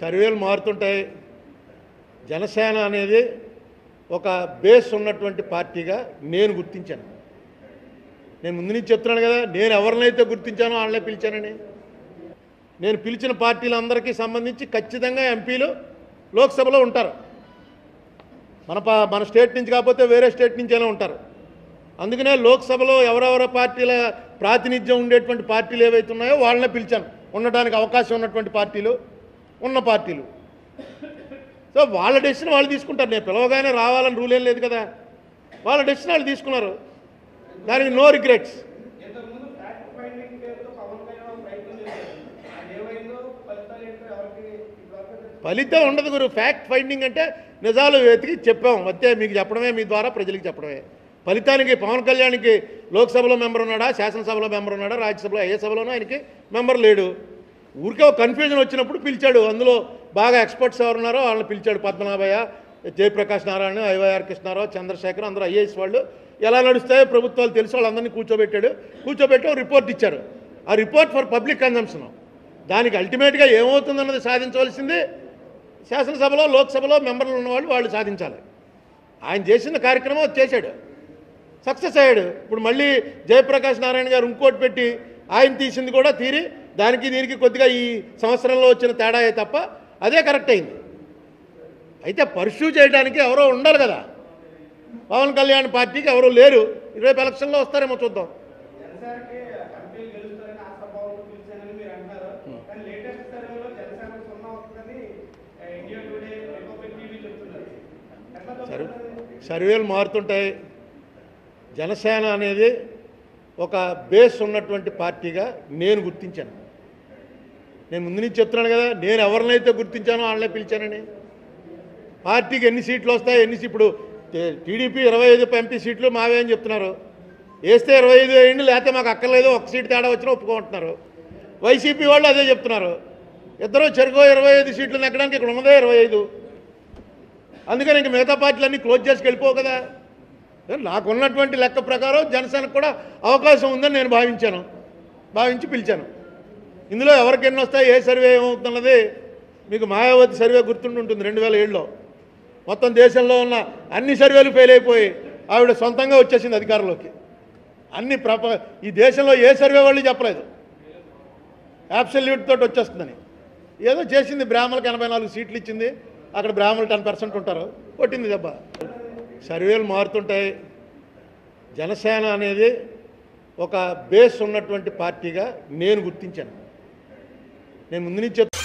సర్వేలు మారుతుంటాయి. జనసేన అనేది ఒక బేస్ ఉన్నటువంటి పార్టీగా నేను గుర్తించాను. నేను ముందు నుంచి చెప్తున్నాను కదా నేను ఎవరినైతే గుర్తించానో వాళ్ళనే పిలిచానని. నేను పిలిచిన పార్టీలందరికీ సంబంధించి ఖచ్చితంగా ఎంపీలు లోక్సభలో ఉంటారు. మన పా మన స్టేట్ నుంచి కాకపోతే వేరే స్టేట్ నుంచి అయినా ఉంటారు. అందుకనే లోక్సభలో ఎవరెవరి పార్టీల ప్రాతినిధ్యం ఉండేటువంటి పార్టీలు ఏవైతే ఉన్నాయో వాళ్ళనే పిలిచాను. ఉండడానికి అవకాశం ఉన్నటువంటి పార్టీలు ఉన్న పార్టీలు. సో వాళ్ళ డెసిషన్ వాళ్ళు తీసుకుంటారు. నేను పిలవగానే రావాలని రూల్ ఏం లేదు కదా. వాళ్ళ డెసిషన్ వాళ్ళు తీసుకున్నారు. దానికి నో రిగ్రెట్స్. ఫలితం ఉండదు గురు. ఫ్యాక్ట్ ఫైండింగ్ అంటే నిజాలు వెతికి చెప్పాం. అంతే మీకు చెప్పడమే మీ ద్వారా ప్రజలకు చెప్పడమే. ఫలితానికి పవన్ కళ్యాణ్కి లోక్సభలో మెంబర్ ఉన్నాడా? శాసనసభలో మెంబర్ ఉన్నాడా? రాజ్యసభలో ఏ సభలోనూ ఆయనకి మెంబర్ లేడు. ఊరికే ఒక కన్ఫ్యూజన్ వచ్చినప్పుడు పిలిచాడు. అందులో బాగా ఎక్స్పర్ట్స్ ఎవరు ఉన్నారో వాళ్ళని పిలిచాడు. పద్మనాభయ్య జయప్రకాష్ నారాయణ ఐవైఆర్ కృష్ణారావు చంద్రశేఖర్ అందరూ ఐఏఎస్ వాళ్ళు. ఎలా నడుస్తాయో ప్రభుత్వాలు తెలుసు. వాళ్ళందరినీ కూర్చోబెట్టాడు. కూర్చోబెట్టి రిపోర్ట్ ఇచ్చారు. ఆ రిపోర్ట్ ఫర్ పబ్లిక్ కన్జంప్షన్ దానికి అల్టిమేట్గా ఏమవుతుందన్నది సాధించవలసింది శాసనసభలో లోక్సభలో మెంబర్లు ఉన్నవాళ్ళు వాళ్ళు సాధించాలి. ఆయన చేసిన కార్యక్రమం చేశాడు. సక్సెస్ అయ్యాడు. ఇప్పుడు మళ్ళీ జయప్రకాష్ నారాయణ గారు ఇంకోటి పెట్టి ఆయన తీసింది కూడా తీరి దానికి దీనికి కొద్దిగా ఈ సంవత్సరంలో వచ్చిన తేడా తప్ప అదే కరెక్ట్ అయింది. అయితే పర్సూ చేయడానికి ఎవరో ఉండాలి కదా. పవన్ కళ్యాణ్ పార్టీకి ఎవరో లేరు. రేపు ఎలక్షన్లో వస్తారేమో చూద్దాం. సర్వేలు మారుతుంటాయి. జనసేన అనేది ఒక బేస్ ఉన్నటువంటి పార్టీగా నేను గుర్తించాను. నేను ముందు నుంచి చెప్తున్నాను కదా నేను ఎవరినైతే గుర్తించానో వాళ్ళనే పిలిచానని. పార్టీకి ఎన్ని సీట్లు వస్తాయి ఎన్ని సీ- ఇప్పుడు టీడీపీ ఇరవై ఐదు ఎంపీ సీట్లు మావే అని చెప్తున్నారు. వేస్తే ఇరవై ఐదు వేయండి లేకపోతే మాకు అక్కర్లేదు ఒక సీట్ తేడా వచ్చినా ఒప్పుకుంటున్నారు వైసీపీ వాళ్ళు అదే చెప్తున్నారు. ఇద్దరు చెరుకో ఇరవై ఐదు సీట్లు నెక్కడానికి ఇక్కడ ఉన్నదే ఇరవై ఐదు. అందుకని ఇంక మిగతా పార్టీలన్నీ క్లోజ్ చేసి వెళ్ళిపోవు కదా. నాకున్నటువంటి లెక్క ప్రకారం జనసేనకు కూడా అవకాశం ఉందని నేను భావించాను. భావించి పిలిచాను. ఇందులో ఎవరికి ఎన్ని వస్తాయి? ఏ సర్వే ఏమవుతున్నది? మీకు మాయావతి సర్వే గుర్తుంటుంటుంది రెండు వేల ఏడులో. మొత్తం దేశంలో ఉన్న అన్ని సర్వేలు ఫెయిల్ అయిపోయి ఆవిడ సొంతంగా వచ్చేసింది అధికారంలోకి. అన్ని ప్రప ఈ దేశంలో ఏ సర్వే వాళ్ళు చెప్పలేదు. యాబ్సల్యూట్ తోటి వచ్చేస్తుందని. ఏదో చేసింది బ్రాహ్మణులకు ఎనభై నాలుగు సీట్లు ఇచ్చింది. అక్కడ బ్రాహ్మణులు టెన్ పర్సెంట్ ఉంటారు. కొట్టింది దెబ్బ. సర్వేలు మారుతుంటాయి. జనసేన అనేది ఒక బేస్ ఉన్నటువంటి పార్టీగా నేను గుర్తించాను. నేను ముందు నుంచి